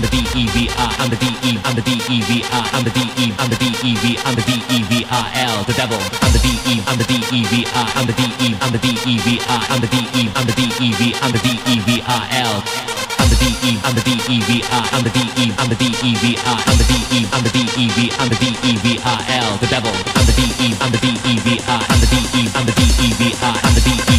The D-E, I'm the D-E, I'm the D-E-V-I, I'm the D-E, I'm the D-E-V, I'm the D-E-V-I-L, the devil. I'm the D-E, I'm the D-E-V-I, I'm the D-E, I'm the D-E-V-I, I'm the D-E, I'm the D-E-V, I'm the D-E-V-I-L. I'm the D-E, I'm the D-E-V-I, I'm the D-E, I'm the D-E-V-I, I'm the D-E, I'm the D-E-V, I'm the D-E-V-I-L, the devil. I'm the D-E, I'm the D-E-V-I, I'm the D-E, I'm the D-E-V-I, I'm the D-E,